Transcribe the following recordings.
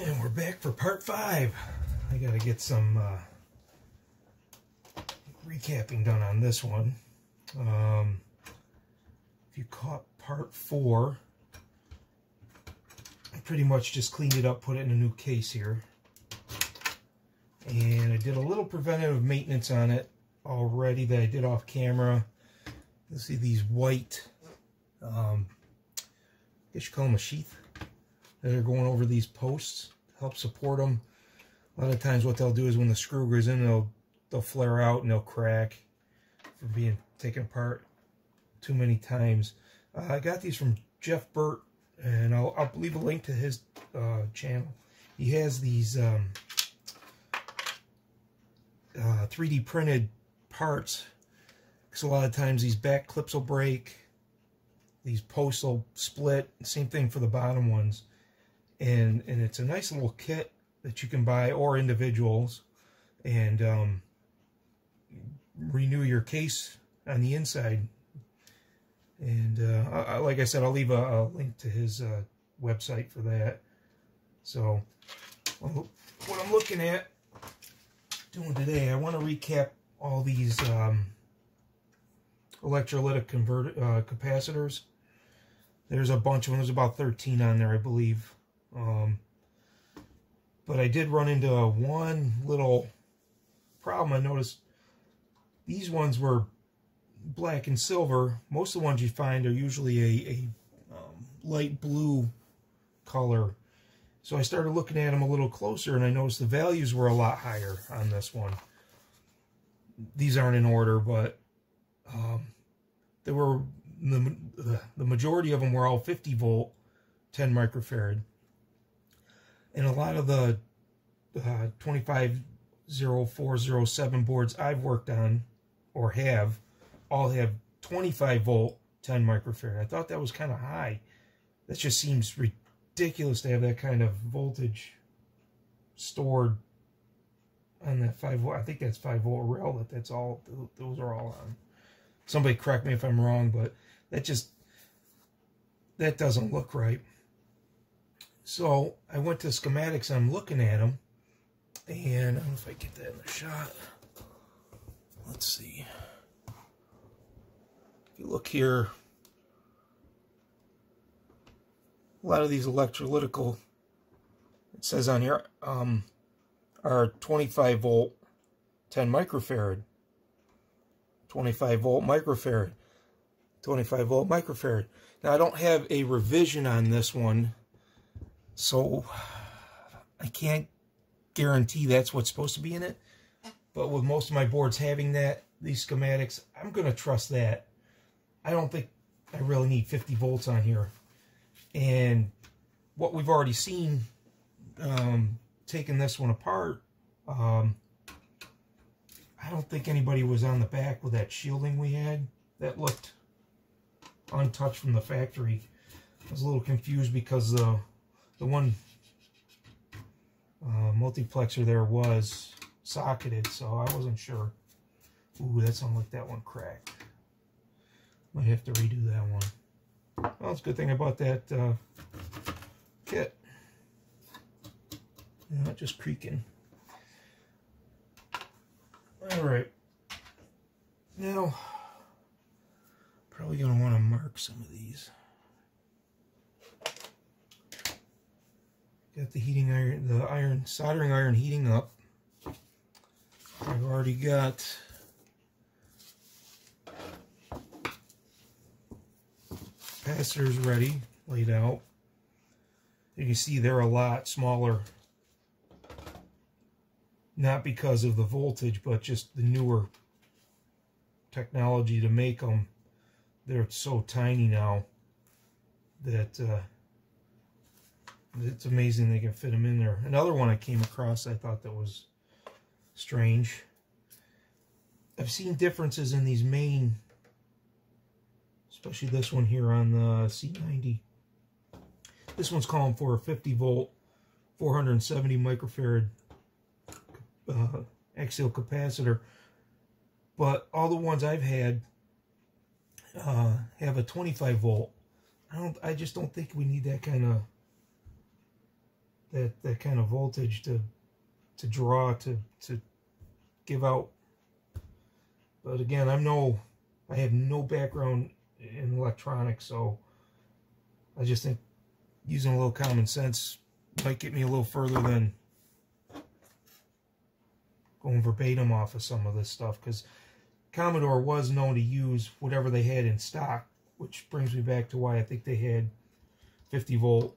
And we're back for part five. I gotta get some uh, recapping done on this one. Um, if you caught part four, I pretty much just cleaned it up, put it in a new case here. And I did a little preventative maintenance on it already that I did off camera. You'll see these white, um, I guess you call them a sheath, that are going over these posts help support them. A lot of times what they'll do is when the screw goes in, they'll, they'll flare out and they'll crack from being taken apart too many times. Uh, I got these from Jeff Birt, and I'll, I'll leave a link to his uh, channel. He has these um, uh, 3D printed parts, because a lot of times these back clips will break, these posts will split, same thing for the bottom ones and and it's a nice little kit that you can buy or individuals and um, renew your case on the inside. And uh, I, like I said I'll leave a, a link to his uh, website for that. So what I'm looking at doing today I want to recap all these um, electrolytic convert uh, capacitors. There's a bunch of them there's about 13 on there I believe um, but I did run into one little problem. I noticed these ones were black and silver. Most of the ones you find are usually a, a um, light blue color. So I started looking at them a little closer and I noticed the values were a lot higher on this one. These aren't in order, but um, there were the, the majority of them were all 50 volt, 10 microfarad and a lot of the uh, 2500407 boards I've worked on or have all have 25 volt 10 microfarad. I thought that was kind of high. That just seems ridiculous to have that kind of voltage stored on that 5 volt. I think that's 5 volt rail that that's all those are all on. Somebody correct me if I'm wrong, but that just that doesn't look right. So I went to schematics, I'm looking at them, and I don't know if I get that in the shot. Let's see. If you look here, a lot of these electrolytical, it says on here, um, are 25 volt, 10 microfarad. 25 volt microfarad. 25 volt microfarad. Now I don't have a revision on this one so I can't guarantee that's what's supposed to be in it. But with most of my boards having that, these schematics, I'm going to trust that. I don't think I really need 50 volts on here. And what we've already seen, um, taking this one apart, um, I don't think anybody was on the back with that shielding we had. That looked untouched from the factory. I was a little confused because the the one uh, multiplexer there was socketed, so I wasn't sure. Ooh, that sounded like that one cracked. Might have to redo that one. Well, it's a good thing I bought that uh, kit. not just creaking. Alright. Now, probably going to want to mark some of these. Got the heating iron, the iron, soldering iron heating up. I've already got capacitors ready, laid out. You can see they're a lot smaller. Not because of the voltage, but just the newer technology to make them. They're so tiny now that uh, it's amazing they can fit them in there. Another one I came across I thought that was strange. I've seen differences in these main, especially this one here on the C90. This one's calling for a 50 volt, 470 microfarad uh, axial capacitor. But all the ones I've had uh, have a 25 volt. I don't. I just don't think we need that kind of that that kind of voltage to to draw to to give out. But again, I'm no I have no background in electronics, so I just think using a little common sense might get me a little further than going verbatim off of some of this stuff because Commodore was known to use whatever they had in stock, which brings me back to why I think they had 50 volt.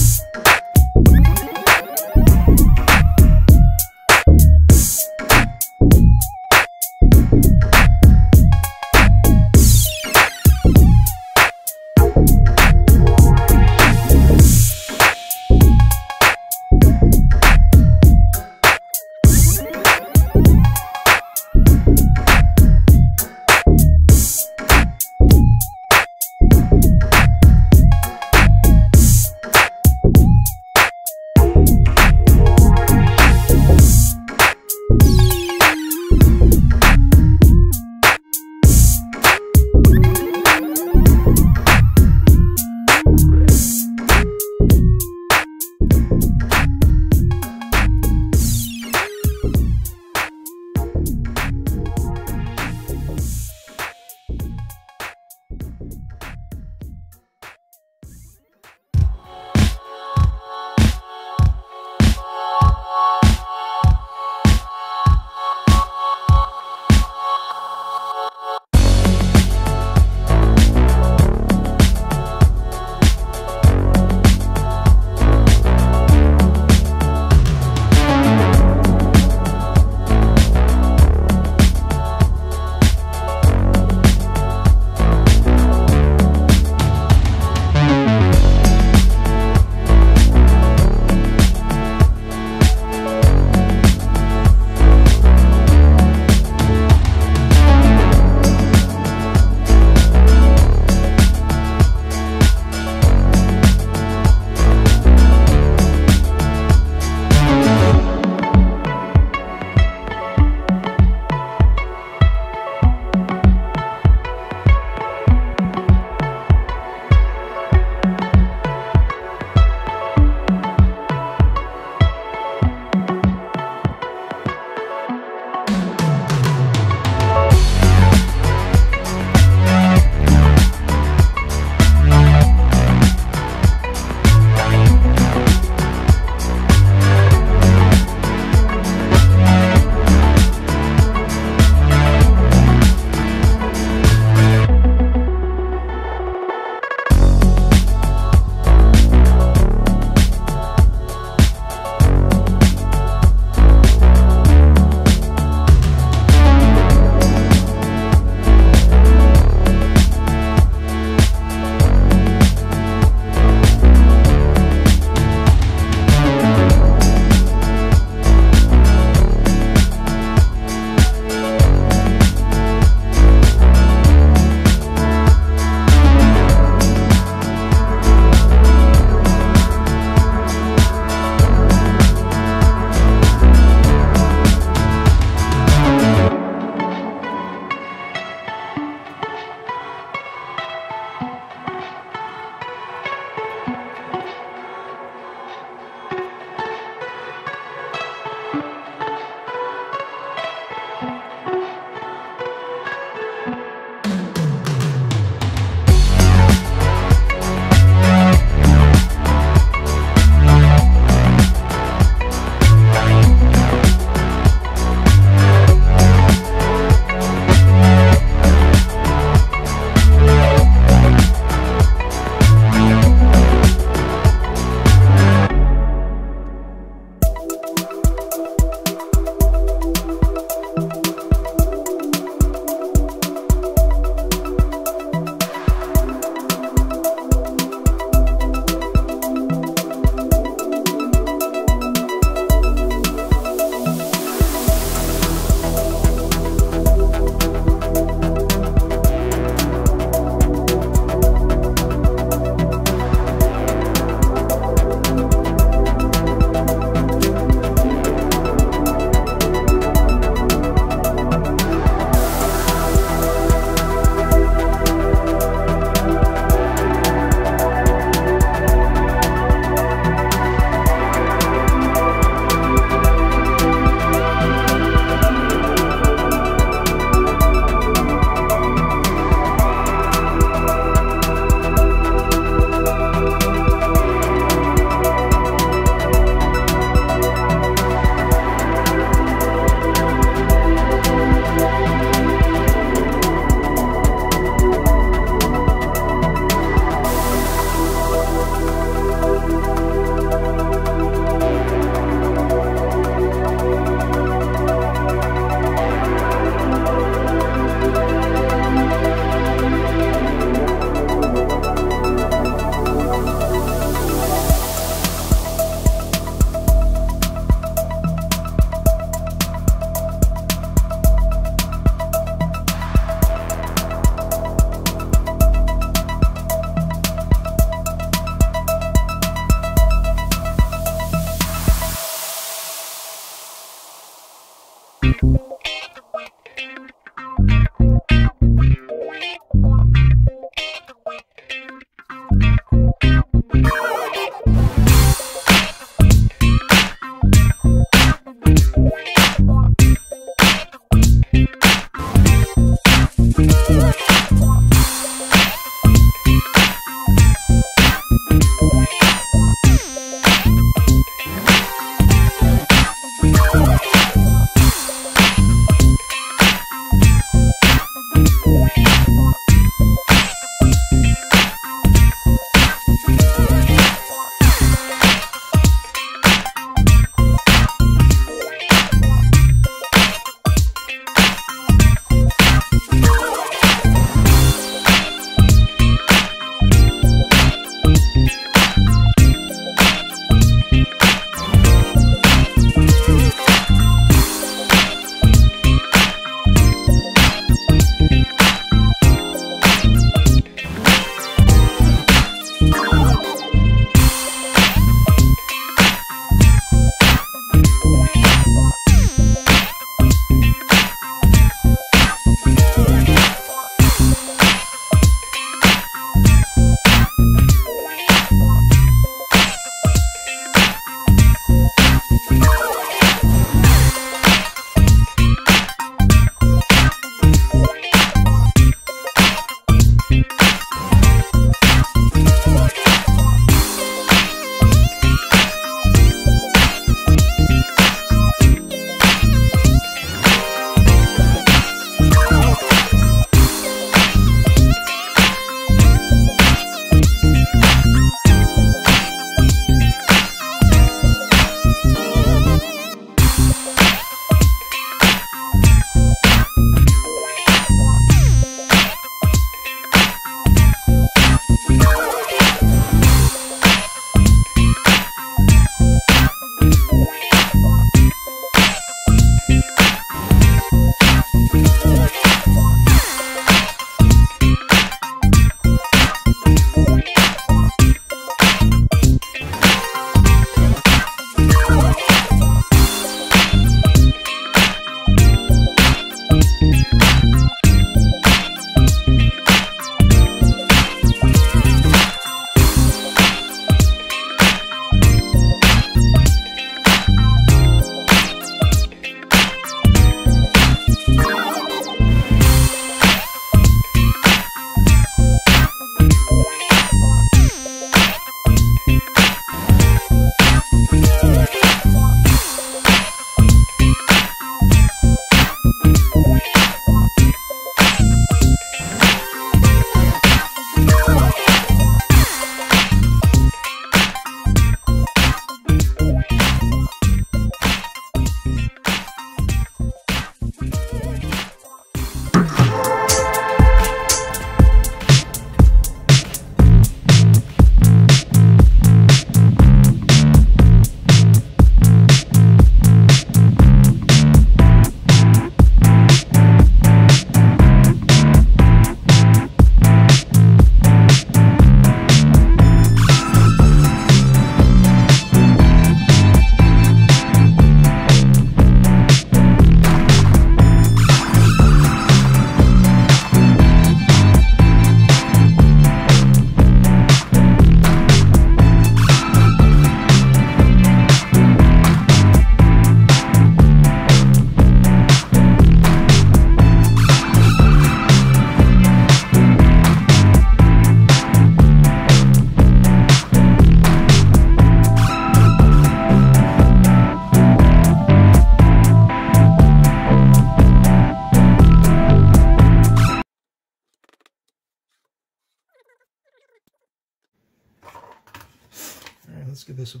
Give this a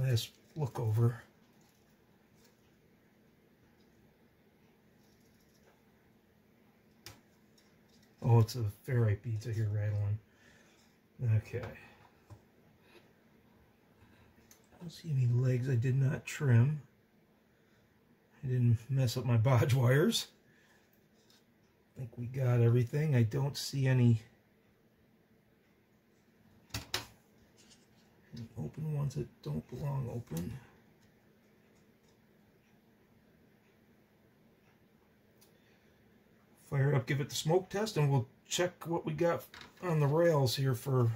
last look over. Oh, it's a ferrite beads I hear rattling. Okay. I don't see any legs I did not trim. I didn't mess up my bodge wires. I think we got everything. I don't see any, any open ones that don't belong open. fire it up, give it the smoke test, and we'll check what we got on the rails here for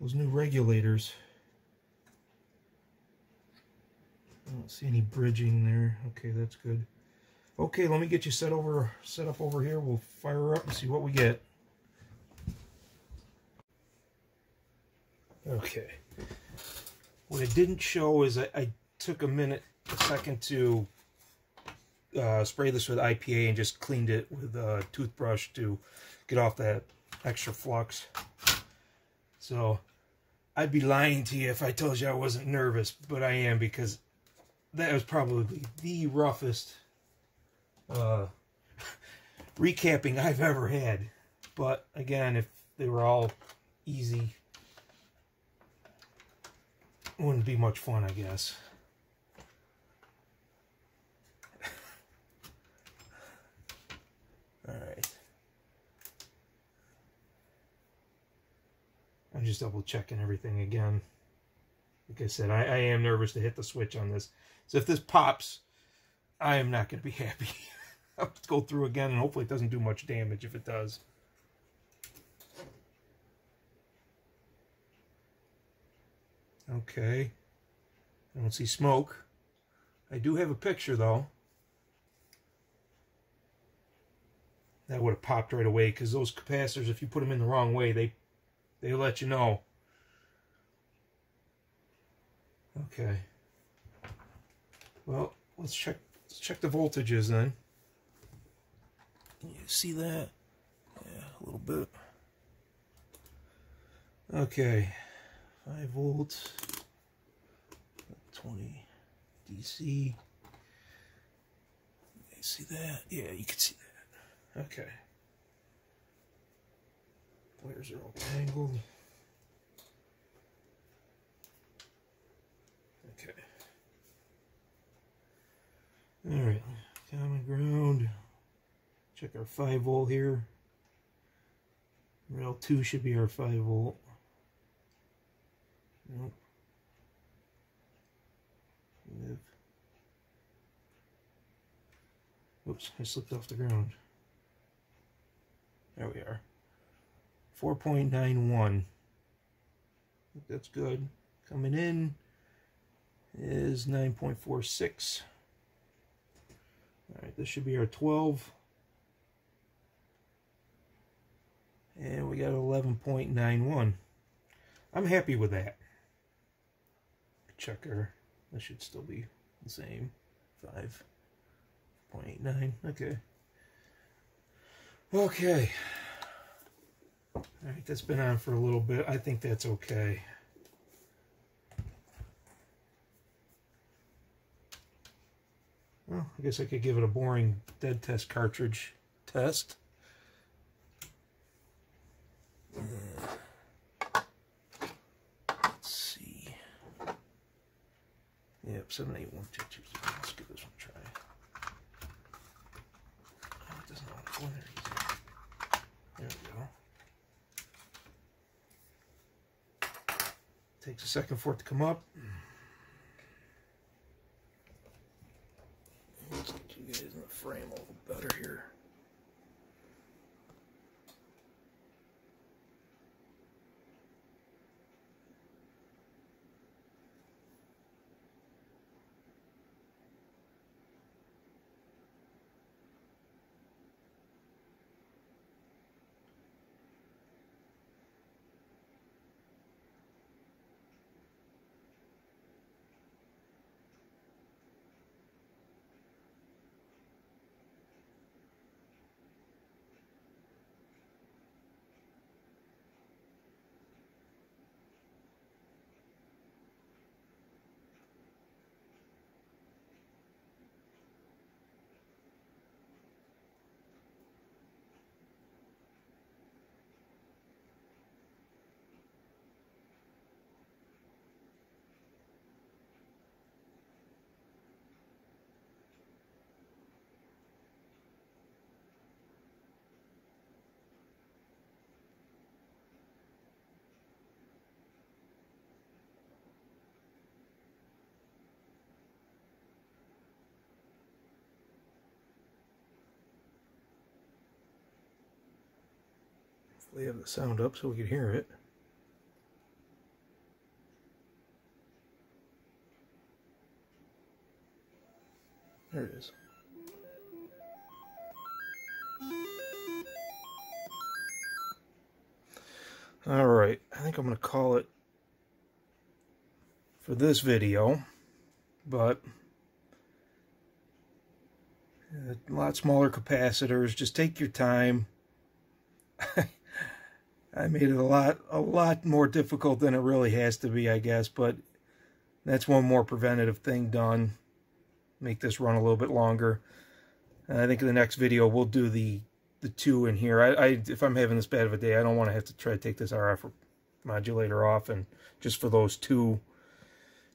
those new regulators. I don't see any bridging there. Okay, that's good. Okay, let me get you set over, set up over here. We'll fire up and see what we get. Okay. What I didn't show is I, I took a minute, a second to uh, sprayed this with IPA and just cleaned it with a toothbrush to get off that extra flux. So I'd be lying to you if I told you I wasn't nervous, but I am because that was probably the roughest uh, recapping I've ever had. But again, if they were all easy, it wouldn't be much fun, I guess. Alright. I'm just double checking everything again. Like I said, I, I am nervous to hit the switch on this. So if this pops, I am not going to be happy. I'll go through again and hopefully it doesn't do much damage if it does. Okay. I don't see smoke. I do have a picture though. that would have popped right away because those capacitors, if you put them in the wrong way, they they let you know. Okay. Well, let's check let's check the voltages then. You see that? Yeah, a little bit. Okay. 5 volts. 20 DC. See that? Yeah, you can see that. Okay. Wires are all tangled. Okay. Alright, common ground. Check our 5 volt here. Rail 2 should be our 5 volt. Mm. Nope. Oops, I slipped off the ground. There we are. 4.91. That's good. Coming in is 9.46. All right, this should be our 12. And we got 11.91. I'm happy with that. Checker. This should still be the same. 5.89. Okay. Okay. All right, that's been on for a little bit. I think that's okay. Well, I guess I could give it a boring dead test cartridge test. Let's see. Yep, 78122. Let's give this one a try. Oh, it doesn't want to go in there. There we go. Takes a second for it to come up. Let's get you guys in the frame a little better here. Hopefully have the sound up so we can hear it. There it is. All right, I think I'm going to call it for this video, but a lot smaller capacitors. Just take your time. I made it a lot, a lot more difficult than it really has to be, I guess, but that's one more preventative thing done. Make this run a little bit longer. And I think in the next video we'll do the the two in here. I, I if I'm having this bad of a day, I don't want to have to try to take this RF modulator off and just for those two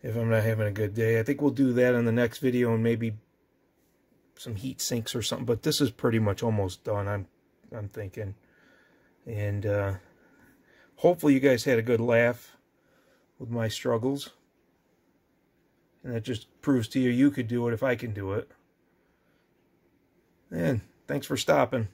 if I'm not having a good day. I think we'll do that in the next video and maybe some heat sinks or something. But this is pretty much almost done, I'm I'm thinking. And uh, hopefully you guys had a good laugh with my struggles. And that just proves to you you could do it if I can do it. And thanks for stopping.